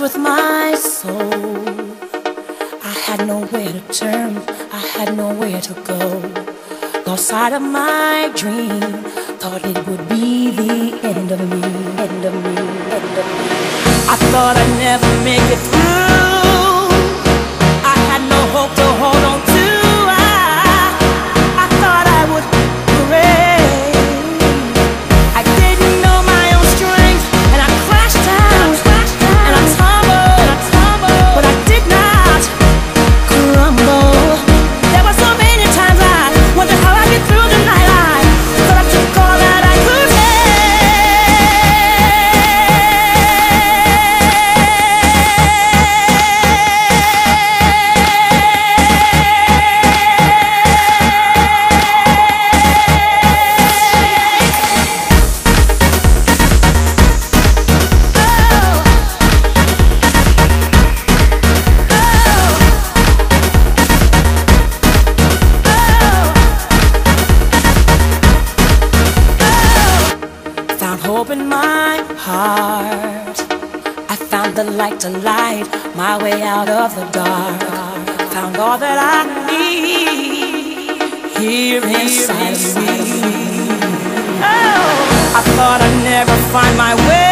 with my soul. I had nowhere to turn, I had nowhere to go. Lost sight of my dream, thought it would be the end of me, end of me, end of me. I thought I'd never make it opened my heart. I found the light to light my way out of the dark. Found all that I need here inside me. Oh, I thought I'd never find my way.